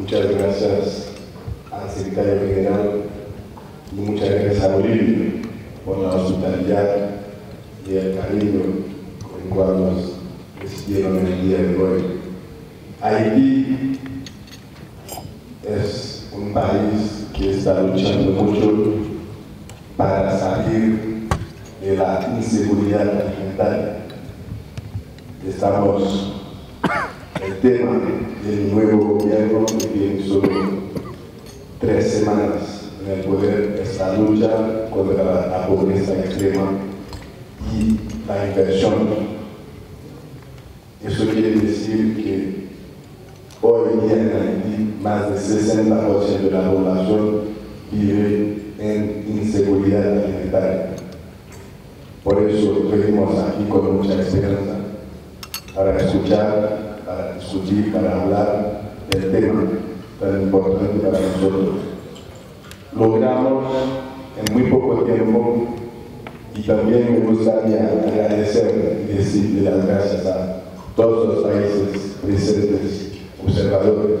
Muchas gracias al secretario general y muchas gracias a Bolivia por la hospitalidad y el cariño con el cual nos recibieron el día de hoy. Haití es un país que está luchando mucho para salir de la inseguridad alimentaria. Estamos el tema del nuevo gobierno que tiene solo tres semanas en el poder es la lucha contra la pobreza extrema y la inversión. Eso quiere decir que hoy día en Haití más del 60% de la población vive en inseguridad alimentaria. Por eso venimos aquí con mucha esperanza para escuchar, para discutir, para hablar del tema tan importante para nosotros. Logramos en muy poco tiempo y también me gustaría agradecer y decirle las gracias a todos los países presentes, observadores,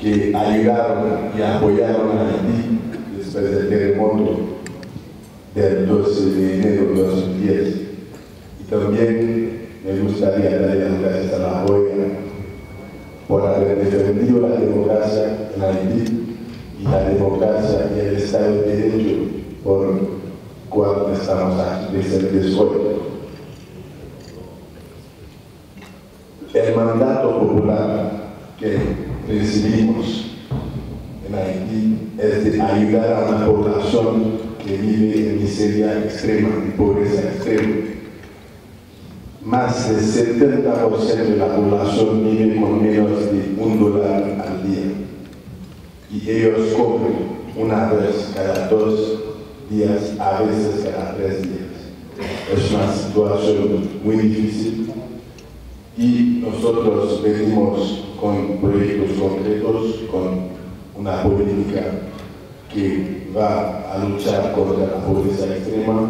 que ayudaron y apoyaron a Haití después del terremoto del 12 de enero de 2010. Y también me gustaría darle las gracias a la OEA por haber defendido la democracia en Haití y la democracia y el Estado de Derecho por cual estamos aquí presentes hoy. El mandato popular que recibimos en Haití es de ayudar a una población que vive en miseria extrema, en pobreza extrema. Más del 70% de la población vive con menos de un dólar al día. Y ellos comen una vez cada dos días, a veces cada tres días. Es una situación muy difícil y nosotros venimos con proyectos concretos, con una política que va a luchar contra la pobreza extrema,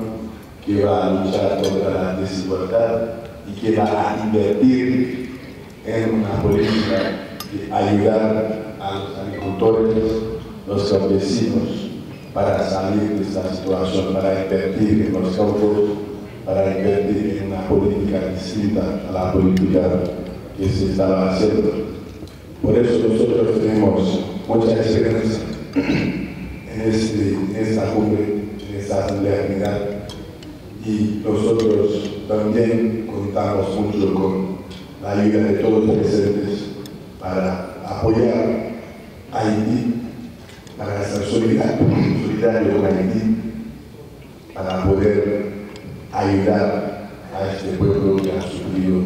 que va a luchar contra la desigualdad y que va invertir en una política de ayudar a los agricultores, los campesinos, para salir de esta situación, para invertir en los campos, para invertir en una política distinta a la política que se estaba haciendo. Por eso nosotros tenemos mucha esperanza en, este, en esta cumbre, en esta asamblea general, y nosotros también contamos mucho con la ayuda de todos los presentes para apoyar a Haití, para estar solidario, solidario con Haití, para poder ayudar a este pueblo que ha sufrido